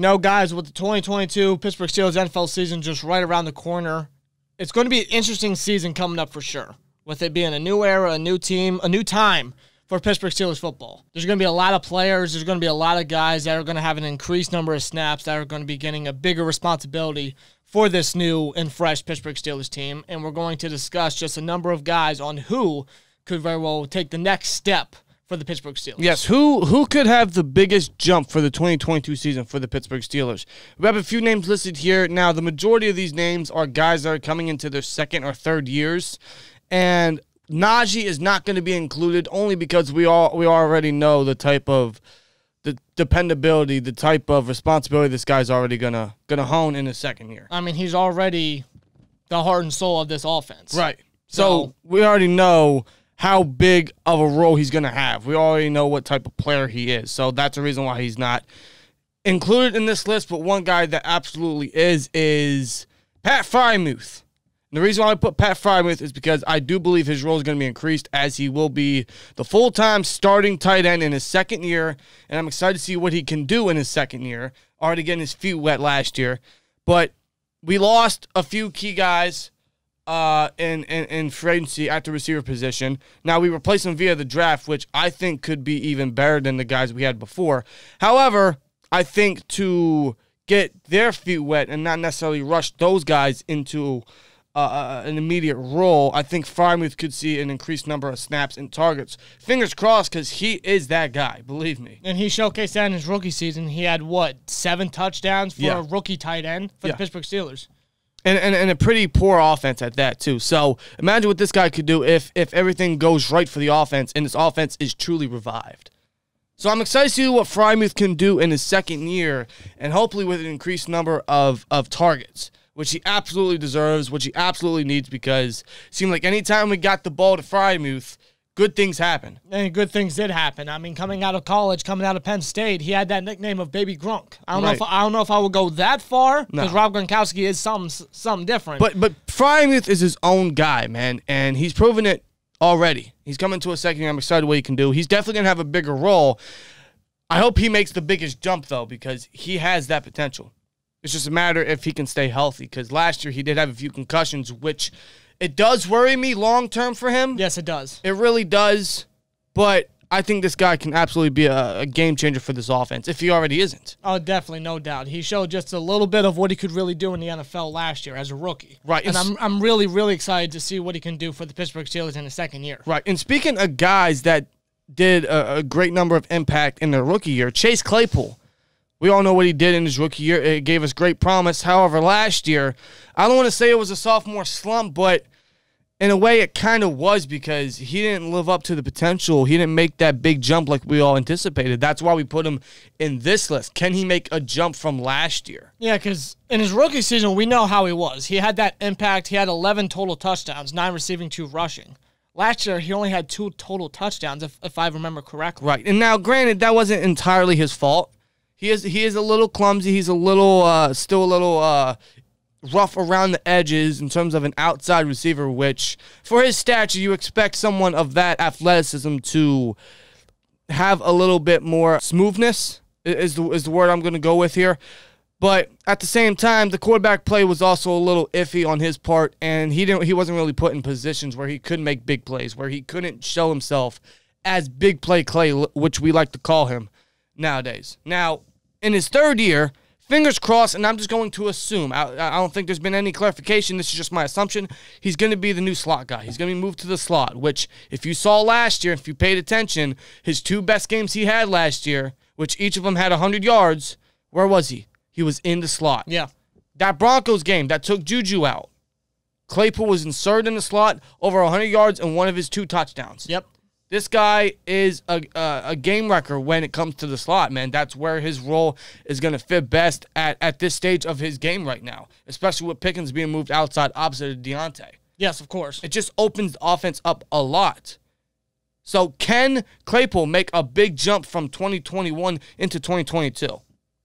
You know, guys, with the 2022 Pittsburgh Steelers NFL season just right around the corner, it's going to be an interesting season coming up for sure. With it being a new era, a new team, a new time for Pittsburgh Steelers football. There's going to be a lot of players, there's going to be a lot of guys that are going to have an increased number of snaps that are going to be getting a bigger responsibility for this new and fresh Pittsburgh Steelers team. And we're going to discuss just a number of guys on who could very well take the next step for the Pittsburgh Steelers. Yes, who who could have the biggest jump for the 2022 season for the Pittsburgh Steelers? We have a few names listed here. Now, the majority of these names are guys that are coming into their second or third years, and Najee is not going to be included only because we all we already know the type of the dependability, the type of responsibility this guy's already gonna gonna hone in his second year. I mean, he's already the heart and soul of this offense. Right. So, So- we already know how big of a role he's going to have. We already know what type of player he is. So that's the reason why he's not included in this list. But one guy that absolutely is is Pat Freiermuth. And the reason why I put Pat Freiermuth is because I do believe his role is going to be increased as he will be the full time starting tight end in his second year. And I'm excited to see what he can do in his second year. Already getting his feet wet last year. But we lost a few key guys uh, in, in, in free agency at the receiver position. Now we replace them via the draft, which I think could be even better than the guys we had before. However, I think to get their feet wet and not necessarily rush those guys into uh, an immediate role, I think Freiermuth could see an increased number of snaps and targets. Fingers crossed, because he is that guy. Believe me. And he showcased that in his rookie season. He had what seven touchdowns for Yeah. a rookie tight end for Yeah. the Pittsburgh Steelers. And, and, and a pretty poor offense at that too. So imagine what this guy could do if if everything goes right for the offense and this offense is truly revived. So I'm excited to see what Freiermuth can do in his second year, and hopefully with an increased number of of targets, which he absolutely deserves, which he absolutely needs because it seemed like anytime we got the ball to Freiermuth, good things happen. And good things did happen. I mean, coming out of college, coming out of Penn State, he had that nickname of Baby Gronk. I don't know if I don't know if I would go that far because No. Rob Gronkowski is something something different. But but Freiermuth is his own guy, man, and he's proven it already. He's coming to a second year. I'm excited what he can do. He's definitely gonna have a bigger role. I hope he makes the biggest jump though, because he has that potential. It's just a matter if he can stay healthy. Because last year he did have a few concussions, which it does worry me long term for him. yes, it does. It really does. But I think this guy can absolutely be a, a game changer for this offense if he already isn't. Oh, definitely, no doubt. He showed just a little bit of what he could really do in the NFL last year as a rookie. Right, And I'm, I'm really, really excited to see what he can do for the Pittsburgh Steelers in his second year. Right. And speaking of guys that did a, a great number of impact in their rookie year, Chase Claypool. We all know what he did in his rookie year. It gave us great promise. However, last year, I don't want to say it was a sophomore slump, but in a way, it kind of was because he didn't live up to the potential. He didn't make that big jump like we all anticipated. That's why we put him in this list. Can he make a jump from last year? Yeah, because in his rookie season, we know how he was. He had that impact. He had 11 total touchdowns, nine receiving, two rushing. Last year, he only had two total touchdowns, if, if I remember correctly. Right. And now, granted, that wasn't entirely his fault. He is he is a little clumsy. He's a little uh, still a little uh, rough around the edges in terms of an outside receiver. Which, for his stature, you expect someone of that athleticism to have a little bit more smoothness. Is the is the word I'm going to go with here. But at the same time, the quarterback play was also a little iffy on his part, and he didn't. He wasn't really put in positions where he could make big plays, where he couldn't show himself as big play Clay, which we like to call him nowadays. Now, in his third year, fingers crossed, and I'm just going to assume. I, I don't think there's been any clarification. This is just my assumption. He's going to be the new slot guy. He's going to be moved to the slot. Which, if you saw last year, if you paid attention, his two best games he had last year, which each of them had 100 yards, where was he? He was in the slot. Yeah. That Broncos game that took Juju out, Claypool was inserted in the slot, over 100 yards and one of his two touchdowns. Yep. This guy is a, a, a game wrecker when it comes to the slot, man. That's where his role is going to fit best at, at this stage of his game right now, especially with Pickens being moved outside opposite of Diontae. Yes, of course. It just opens the offense up a lot. So, can Claypool make a big jump from 2021 into 2022,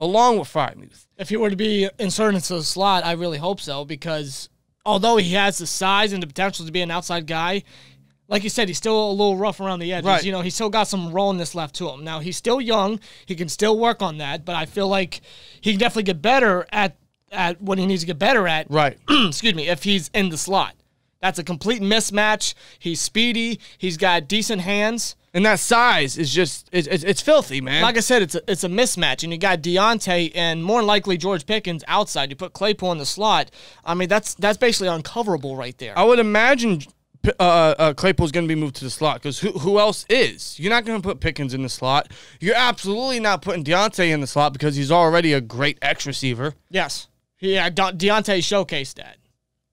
along with Freiermuth? If he were to be inserted into the slot, I really hope so because although he has the size and the potential to be an outside guy, like you said, he's still a little rough around the edges. Right. You know, he's still got some rawness left to him. Now he's still young; he can still work on that. But I feel like he can definitely get better at at what he needs to get better at. Right. excuse me, if he's in the slot. That's a complete mismatch. He's speedy. He's got decent hands. And that size is just it's, it's, it's filthy, man. Like I said, it's a, it's a mismatch, and you got Diontae and more than likely George Pickens outside. You put Claypool in the slot. I mean, that's that's basically uncoverable right there. I would imagine uh, uh, Claypool's going to be moved to the slot because who, who else is? You're not going to put Pickens in the slot. You're absolutely not putting Diontae in the slot because he's already a great X receiver. Yes, yeah. De- Diontae showcased that.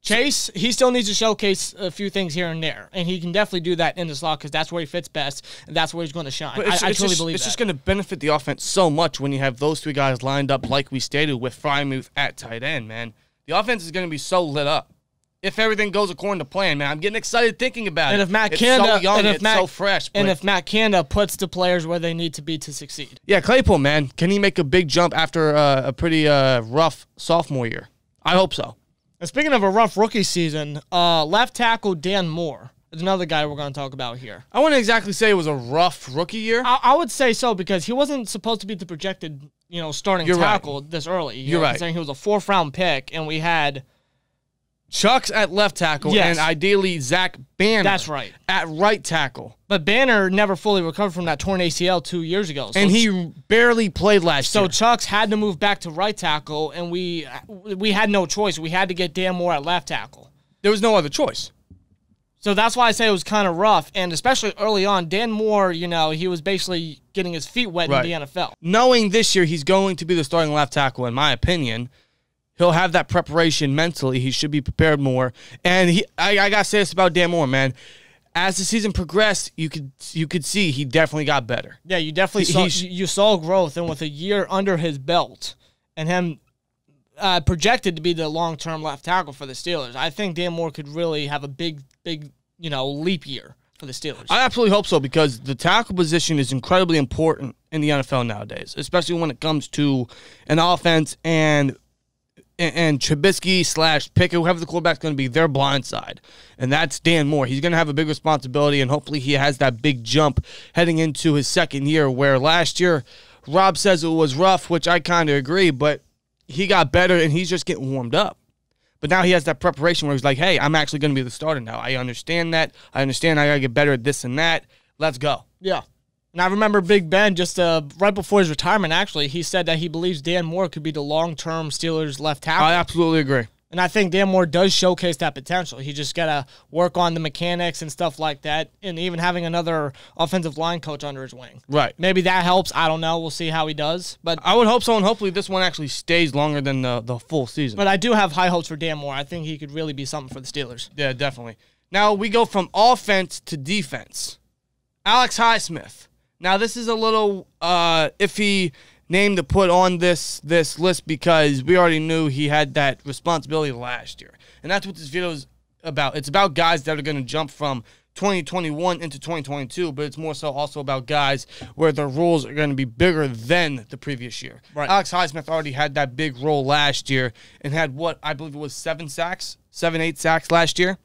Chase, he still needs to showcase a few things here and there, and he can definitely do that in the slot because that's where he fits best, and that's where he's going to shine. But I, it's, I it's truly just, believe it's that. just going to benefit the offense so much when you have those three guys lined up, like we stated, with Freiermuth at tight end, man. The offense is going to be so lit up. If everything goes according to plan, man, I'm getting excited thinking about and it. if Matt it's Canada, so young, and if it's Matt, so fresh. and if Matt Canada puts the players where they need to be to succeed, yeah, Claypool, man, can he make a big jump after uh, a pretty uh, rough sophomore year? I hope so. And speaking of a rough rookie season, uh, left tackle Dan Moore is another guy we're going to talk about here. I wouldn't exactly say it was a rough rookie year. I, I would say so because he wasn't supposed to be the projected, you know, starting You're right. tackle this early. You You're know, right. Saying he was a fourth round pick, and we had Chuks at left tackle, Yes. and ideally Zach Banner. That's right. At right tackle, But Banner never fully recovered from that torn ACL two years ago. So and he barely played last so year. So Chuks had to move back to right tackle, and we we had no choice. We had to get Dan Moore at left tackle. There was no other choice. So that's why I say it was kind of rough, and especially early on, Dan Moore, you know, he was basically getting his feet wet Right. in the NFL. Knowing this year he's going to be the starting left tackle, in my opinion, he'll have that preparation mentally. He should be prepared more. And he, I, I gotta say this about Dan Moore, man. As the season progressed, you could you could see he definitely got better. Yeah, you definitely He- saw you saw growth, and with a year under his belt, and him uh, projected to be the long term left tackle for the Steelers, I think Dan Moore could really have a big, big, you know, leap year for the Steelers. I absolutely hope so because the tackle position is incredibly important in the NFL nowadays, especially when it comes to an offense and and, Trubisky slash Pickett, whoever the quarterback's going to be, their blind side, and that's Dan Moore. He's going to have a big responsibility, and hopefully he has that big jump heading into his second year. Where last year, Rob says it was rough, which I kind of agree, but he got better and he's just getting warmed up. But now he has that preparation where he's like, hey, I'm actually going to be the starter now. I understand that. I understand I got to get better at this and that. Let's go. yeah. And I remember Big Ben just uh, right before his retirement. Actually, he said that he believes Dan Moore could be the long term Steelers left tackle. I absolutely agree. And I think Dan Moore does showcase that potential. He just got to work on the mechanics and stuff like that, and even having another offensive line coach under his wing. Right. Maybe that helps. I don't know. We'll see how he does. But I would hope so, and hopefully this one actually stays longer than the, the full season. but I do have high hopes for Dan Moore. I think he could really be something for the Steelers. yeah, definitely. Now we go from offense to defense. Alex Highsmith. Now this is a little uh, iffy name to put on this this list because we already knew he had that responsibility last year, and that's what this video is about. It's about guys that are going to jump from 2021 into 2022, but it's more so also about guys where the roles are going to be bigger than the previous year. Right. Alex Highsmith already had that big role last year and had what I believe it was seven sacks, seven eight sacks last year.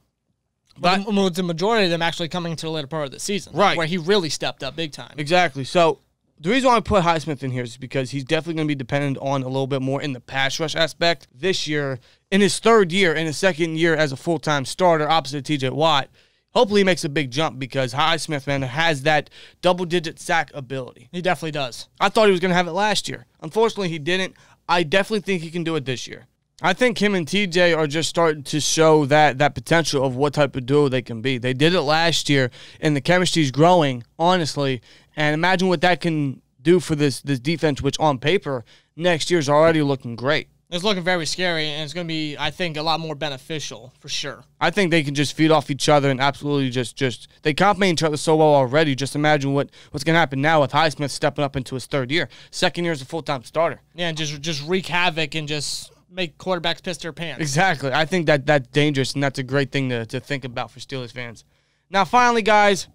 But with the majority of them actually coming to the later part of the season, Right. Where he really stepped up big time. Exactly. So the reason why I put Highsmith in here is because he's definitely going to be dependent on a little bit more in the pass rush aspect this year. In his third year, in his second year as a full time starter opposite TJ Watt, hopefully he makes a big jump because Highsmith, man, has that double digit sack ability. He definitely does. I thought he was going to have it last year. Unfortunately, he didn't. I definitely think he can do it this year. I think him and TJ are just starting to show that that potential of what type of duo they can be. They did it last year, and the chemistry's growing, honestly. And imagine what that can do for this this defense, which on paper next year's already looking great. It's looking very scary, and it's going to be, I think, a lot more beneficial for sure. I think they can just feed off each other and absolutely just just they complement each other so well already. Just imagine what what's going to happen now with Highsmith stepping up into his third year, second year as a full time starter. Yeah, and just just wreak havoc and just make quarterbacks piss their pants. Exactly. I think that that's dangerous, and that's a great thing to, to think about for Steelers fans. Now, finally, guys,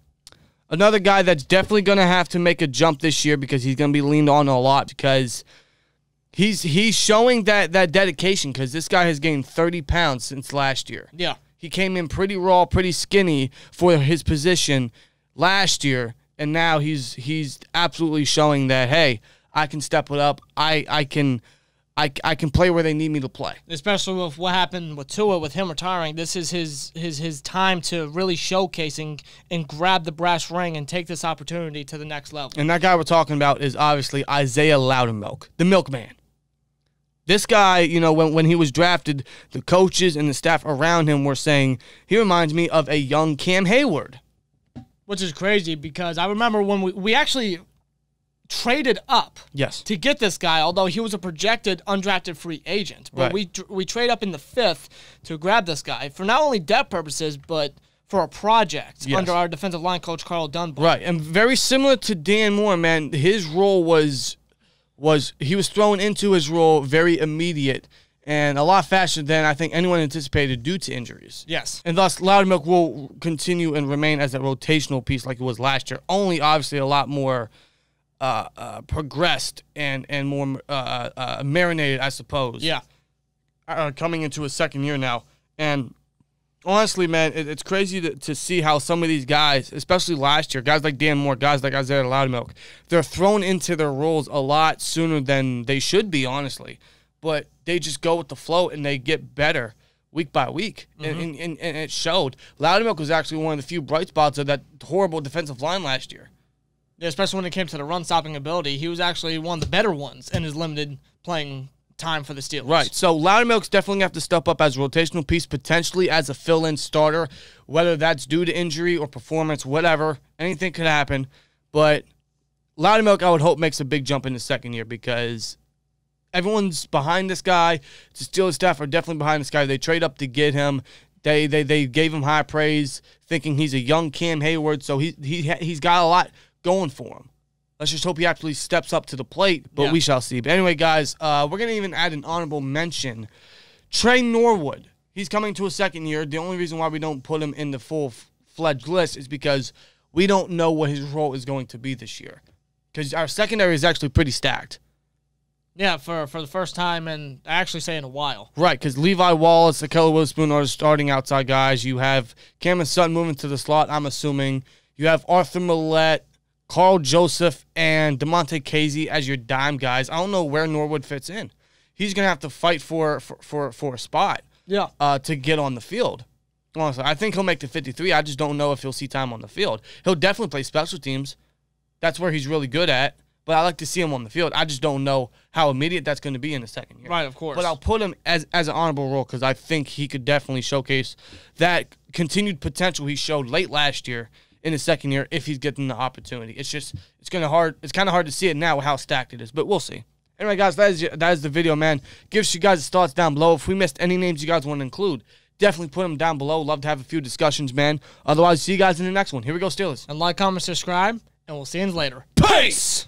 another guy that's definitely going to have to make a jump this year because he's going to be leaned on a lot because he's he's showing that that dedication because this guy has gained 30 pounds since last year. Yeah. He came in pretty raw, pretty skinny for his position last year, and now he's he's absolutely showing that hey, I can step it up. I I can I, I can play where they need me to play. Especially with what happened with Tuitt, with him retiring, this is his his his time to really showcasing and grab the brass ring and take this opportunity to the next level. And that guy we're talking about is obviously Isaiah Loudermilk, the milkman. This guy, you know, when, when he was drafted, the coaches and the staff around him were saying he reminds me of a young Cam Heyward. Which is crazy because I remember when we, we actually traded up Yes. to get this guy, although he was a projected undrafted free agent. But Right. we we trade up in the fifth to grab this guy for not only depth purposes, but for a project Yes. under our defensive line coach Karl Dunbar. Right, and very similar to Dan Moore, man. His role was was he was thrown into his role very immediate and a lot faster than I think anyone anticipated due to injuries. Yes. And thus, Loudermilk will continue and remain as a rotational piece like it was last year. Only obviously a lot more uh, uh, progressed and and more uh, uh, marinated, I suppose. Yeah. uh, coming into his second year now. And honestly, man, it, it's crazy to, to see how some of these guys, especially last year, guys like Dan Moore, guys like Isaiah Loudermilk, they're thrown into their roles a lot sooner than they should be, honestly. But they just go with the flow and they get better week by week. And, and, and, and it showed. Loudmilk was actually one of the few bright spots of that horrible defensive line last year. Especially when it came to the run stopping ability. He was actually one of the better ones in his limited playing time for the Steelers. Right. So Loudermilk's definitely gonna have to step up as a rotational piece, potentially as a fill-in starter, whether that's due to injury or performance, whatever. Anything could happen. But Loudermilk, I would hope, makes a big jump in the second year because everyone's behind this guy. The Steelers staff are definitely behind this guy. They trade up to get him. They they they gave him high praise, thinking he's a young Cam Heyward. So he he he's got a lot going for him. Let's just hope he actually steps up to the plate, but Yeah. we shall see. But anyway, guys, uh, we're gonna even add an honorable mention. Tre Norwood. He's coming to a second year. The only reason why we don't put him in the full fledged list is because we don't know what his role is going to be this year. Because our secondary is actually pretty stacked. Yeah, for for the first time and I actually say in a while. Right, because Levi Wallace, Ahkello Witherspoon are starting outside guys. You have Cameron Sutton moving to the slot, I'm assuming. You have Arthur Maulet, Karl Joseph, and Damontae Kazee as your dime guys. I don't know where Norwood fits in. He's going to have to fight for, for, for, for a spot Yeah. uh, to get on the field. Honestly, I think he'll make the 53. I just don't know if he'll see time on the field. He'll definitely play special teams. That's where he's really good at. But I like to see him on the field. I just don't know how immediate that's going to be in the second year. Right, of course. But I'll put him as as an honorable role because I think he could definitely showcase that continued potential he showed late last year in his second year if he's getting the opportunity. It's just it's gonna hard. It's kind of hard to see it now how stacked it is, but we'll see. Anyway, guys, that is that is the video, man. Give you guys' thoughts down below. If we missed any names you guys want to include, definitely put them down below. Love to have a few discussions, man. Otherwise, see you guys in the next one. Here we go, Steelers. and like, comment, subscribe, and we'll see you later. Peace.